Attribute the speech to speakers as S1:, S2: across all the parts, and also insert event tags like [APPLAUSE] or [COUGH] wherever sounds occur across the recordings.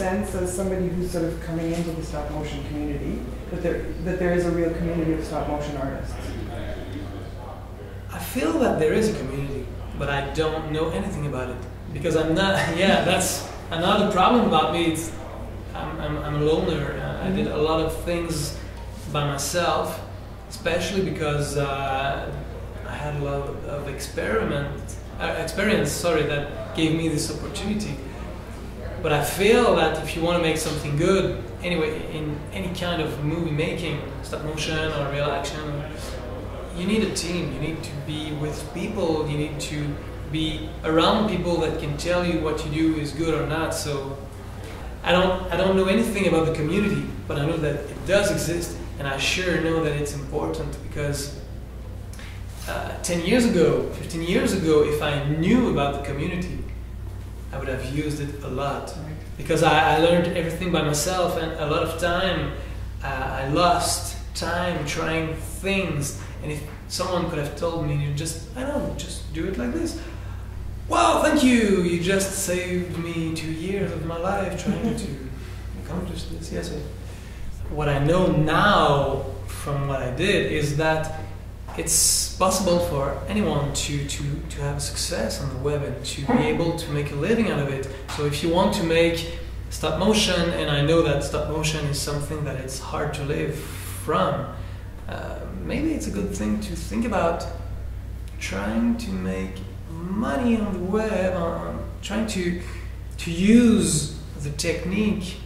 S1: sense as somebody who's sort of coming into the stop motion community that there that there is a real community of stop motion artists?
S2: I feel that there is a community, but I don't know anything about it because I'm not. [LAUGHS] Yeah, that's another problem about me. It's I'm, I'm, I'm a loner. Uh, I did a lot of things by myself, especially because uh, I had a lot of experiment uh, experience. Sorry, that gave me this opportunity. But I feel that if you want to make something good, anyway, in any kind of movie making, stop motion or real action, you need a team. You need to be with people. You need to be around people that can tell you what you do is good or not. So I don't I don't know anything about the community, but I know that it does exist, and I sure know that it's important because uh, 10 years ago, 15 years ago, if I knew about the community, I would have used it a lot because I, I learned everything by myself, and a lot of time uh, I lost time trying things. And if someone could have told me, you just I don't know, just do it like this, Wow, thank you. You just saved me two years of my life trying to [LAUGHS] accomplish this. Yes. What I know now from what I did is that it's possible for anyone to, to, to have success on the web and to be able to make a living out of it. So if you want to make stop motion, and I know that stop motion is something that it's hard to live from, uh, maybe it's a good thing to think about trying to make money on the web, on trying to to use the technique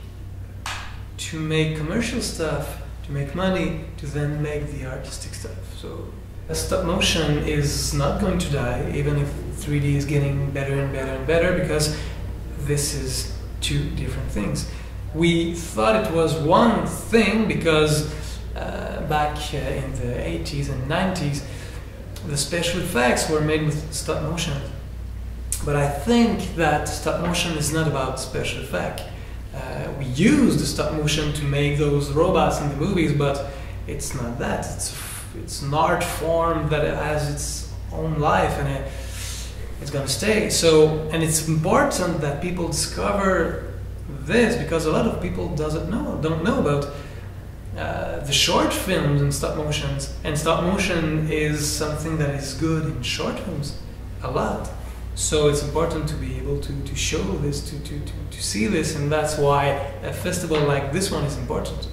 S2: to make commercial stuff, to make money, to then make the artistic stuff. So stop motion is not going to die, even if 3D is getting better and better and better, because this is two different things. We thought it was one thing because uh, back uh, in the 80s and 90s, the special effects were made with stop motion. But I think that stop motion is not about special effect. Uh, we use the stop motion to make those robots in the movies, but it's not that. It's it's an art form that has its own life and it, it's gonna stay. So, and it's important that people discover this because a lot of people doesn't know, don't know about uh, the short films and stop motions. And stop motion is something that is good in short films a lot. So it's important to be able to, to show this, to, to, to, to see this, and that's why a festival like this one is important.